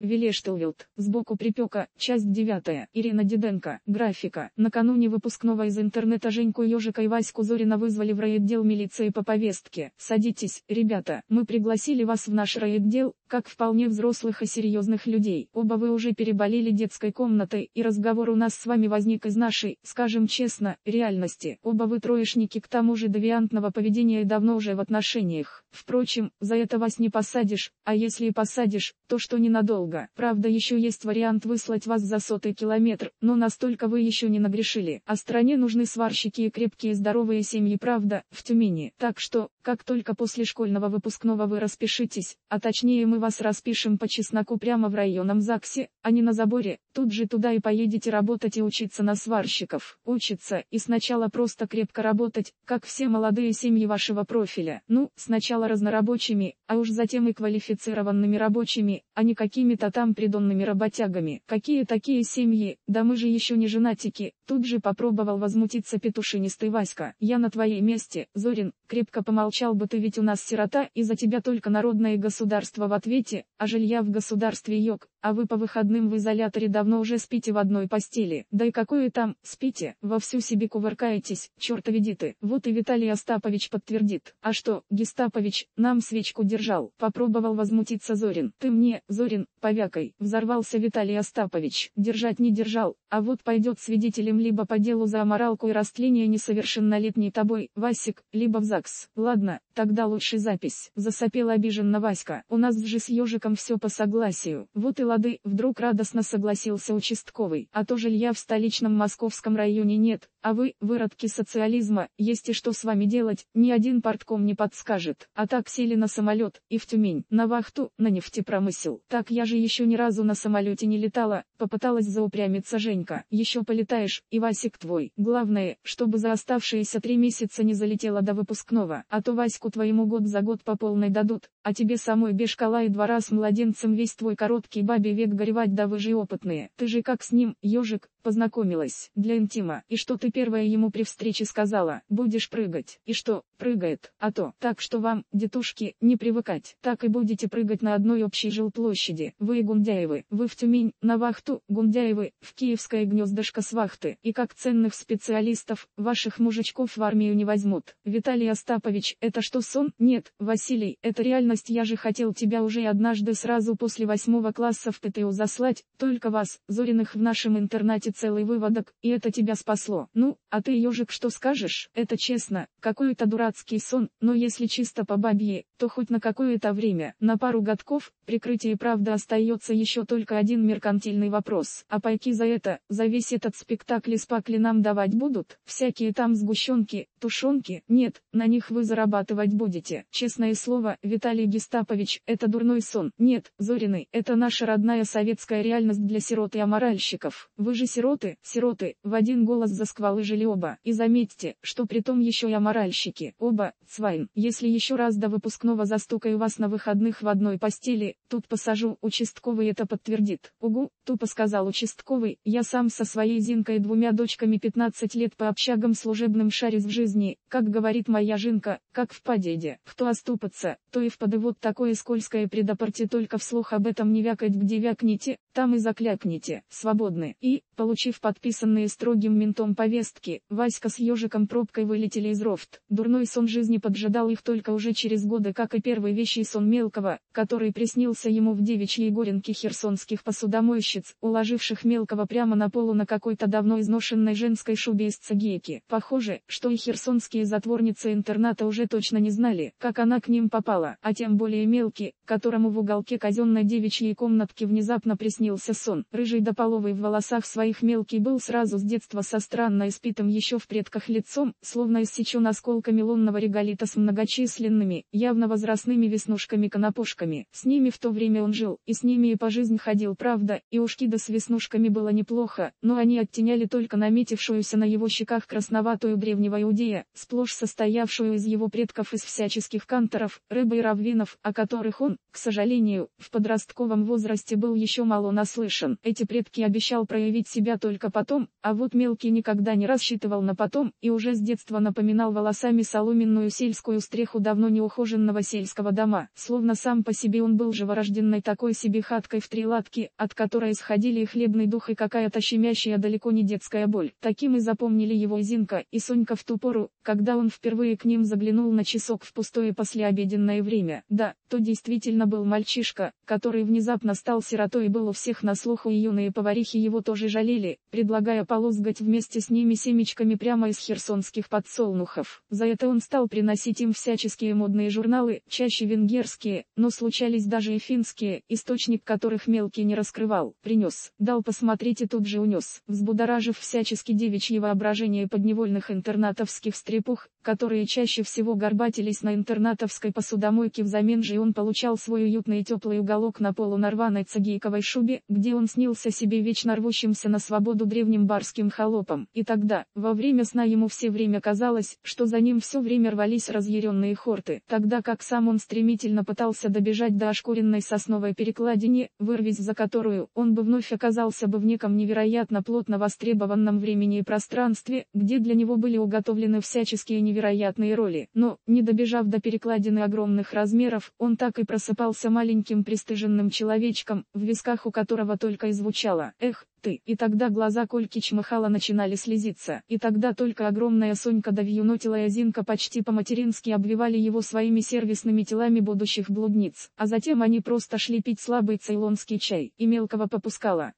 Велештелвилд, сбоку припека, часть 9. Ирина Диденко, графика. Накануне выпускного из интернета Женьку Ежика и Ваську Зорина вызвали в райотдел милиции по повестке. Садитесь, ребята, мы пригласили вас в наш райотдел, как вполне взрослых и серьезных людей. Оба вы уже переболели детской комнатой, и разговор у нас с вами возник из нашей, скажем честно, реальности. Оба вы троечники к тому же девиантного поведения и давно уже в отношениях. Впрочем, за это вас не посадишь, а если и посадишь, то что ненадолго долго. Правда еще есть вариант выслать вас за сотый километр, но настолько вы еще не нагрешили. А стране нужны сварщики и крепкие здоровые семьи правда, в Тюмени. Так что, как только после школьного выпускного вы распишитесь, а точнее мы вас распишем по чесноку прямо в районном ЗАГСе, а не на заборе, тут же туда и поедете работать и учиться на сварщиков. Учиться, и сначала просто крепко работать, как все молодые семьи вашего профиля. Ну, сначала разнорабочими, а уж затем и квалифицированными рабочими, а не какими-то там придонными работягами. Какие такие семьи, да мы же еще не женатики, тут же попробовал возмутиться петушинистый Васька. Я на твоей месте, Зорин, крепко помолчал бы ты ведь у нас сирота, и за тебя только народное государство в ответе, а жилья в государстве йог, а вы по выходным в изоляторе давно уже спите в одной постели. Да и какое там, спите, вовсю себе кувыркаетесь, черта ты. Вот и Виталий Остапович подтвердит. А что, Гестапович, нам свечку держал. Попробовал возмутиться Зорин. Ты мне, Зорин, повякой. Взорвался Виталий Остапович. Держать не держал, а вот пойдет свидетелем либо по делу за аморалку и растление несовершеннолетней тобой, Васик, либо в ЗАГС. Ладно, тогда лучше запись. Засопел обиженно Васька. У нас же с ежиком все по согласию. Вот и лады, вдруг радостно согласился участковый. А то жилья в столичном московском районе нет, а вы, выродки социализма, есть и что с вами делать, ни один портком не подскажет. А так сели на самолет, и в Тюмень, на вахту, на нефтепромысел. Так я же еще ни разу на самолете не летала, попыталась заупрямиться Женька. Еще полетаешь, и Васик твой. Главное, чтобы за оставшиеся три месяца не залетела до выпускного, а то Ваську твоему год за год по полной дадут, а тебе самой без шкала и два раз младенцем весь твой короткий бабе век горевать да вы же опытные. Ты же как с ним, ежик, познакомилась, для интима. И что ты первая ему при встрече сказала, будешь прыгать. И что, прыгает, а то. Так что вам, детушки, не привыкать. Так и будете прыгать на одной общей жилплощади. Вы и Гундяевы, вы в Тюмень, на вахту, Гундяевы, в Киевское гнездышко с вахты. И как ценных специалистов, ваших мужичков в армию не возьмут. Виталий Остапович, это что сон? Нет, Василий, это реальность. Я же хотел тебя уже однажды сразу после восьмого класса в ТТУ заслать, только вас, Зориных в нашем интернате целый выводок, и это тебя спасло. Ну, а ты, ежик, что скажешь? Это честно, какой-то дурацкий сон, но если чисто по бабье, то хоть на какое-то время, на пару годков, прикрытие правда остается еще только один меркантильный вопрос. А пайки за это, за весь этот спектакль и спакли нам давать будут? Всякие там сгущенки, тушенки? Нет, на них вы зарабатывать будете. Честное слово, Виталий Гестапович, это дурной сон. Нет, Зориный, это наша родная советская реальность для сирот и аморальщиков. Вы же сироты, сироты, в один голос засквалыжили оба. И заметьте, что при том еще и аморальщики. Оба, свайн. Если еще раз до выпускного застукаю вас на выходных в одной постели, тут посажу, участковый это подтвердит. Угу, тупо сказал участковый, я сам со своей Зинкой и двумя дочками 15 лет по общагам служебным шарюсь в жизни, как говорит моя Жинка, как в подеде. Кто оступится, то и впады вот такое скользкое предопорти только вслух об этом не вякать где вякнете, там и заклякнете. Свободны. И, получив подписанные строгим ментом повестки, Васька с ежиком пробкой вылетели из рофт. Дурной сон жизни поджидал их только уже через годы, как и первый вещий сон мелкого, который приснился ему в девичьей горенке херсонских посудомойщиц, уложивших мелкого прямо на полу на какой-то давно изношенной женской шубе из цигейки. Похоже, что и херсонские затворницы интерната уже точно не знали, как она к ним попала, а тем более мелкий, которому в уголке казенной девичьей комнатки внезапно приснился сон. Рыжий до половой в волосах своих мелкий был сразу с детства со странно испитым еще в предках лицом, словно иссечен осколками лунного реголита с многочисленными, явно возрастными веснушками-конопушками. С ними в то время он жил, и с ними и по жизни ходил, правда, и ушки да с веснушками было неплохо, но они оттеняли только наметившуюся на его щеках красноватую древнего иудея, сплошь состоявшую из его предков из всяческих канторов, рыбы и раввинов, о которых он, к сожалению, в подростковом возрасте был еще мало наслышан. Эти предки обещал проявить себя только потом, а вот мелкий никогда не рассчитывал на потом, и уже с детства напоминал волосами соломенную сельскую стреху давно неухоженного сельского дома. Словно сам по себе он был живорожденной такой себе хаткой в три латки, от которой исходили и хлебный дух и какая-то щемящая далеко не детская боль. Таким и запомнили его Зинка и Сонька в ту пору, когда он впервые к ним заглянул на часок в пустое послеобеденное время. Да, то действительно был мальчишка, который внезапно стал сиротой и был у всех на слуху и юные поварихи его тоже жалели, предлагая полозгать вместе с ними семечками прямо из херсонских подсолнухов. За это он стал приносить им всяческие модные журналы, чаще венгерские, но случались даже и финские, источник которых мелкий не раскрывал. Принес, дал посмотреть и тут же унес, взбудоражив всячески девичье воображение подневольных интернатовских стрепух, которые чаще всего горбатились на интернатовской посудомойке взамен же он получал свой уютный и теплый уголок на полу на рваной цагейковой шубе, где он снился себе вечно рвущимся на свободу древним барским холопом. И тогда, во время сна ему все время казалось, что за ним все время рвались разъяренные хорты, тогда как сам он стремительно пытался добежать до ошкуренной сосновой перекладине, вырвись за которую, он бы вновь оказался бы в неком невероятно плотно востребованном времени и пространстве, где для него были уготовлены всяческие невероятные роли. Но, не добежав до перекладины огромных размеров, он так и просыпался маленьким пристыженным человечком, в висках у которого только и звучало «Эх, ты!» И тогда глаза Кольки Чмыхала начинали слезиться. И тогда только огромная Сонька да вьюнотилая Зинка почти по-матерински обвивали его своими сервисными телами будущих блудниц. А затем они просто шли пить слабый цейлонский чай, и мелкого попускала.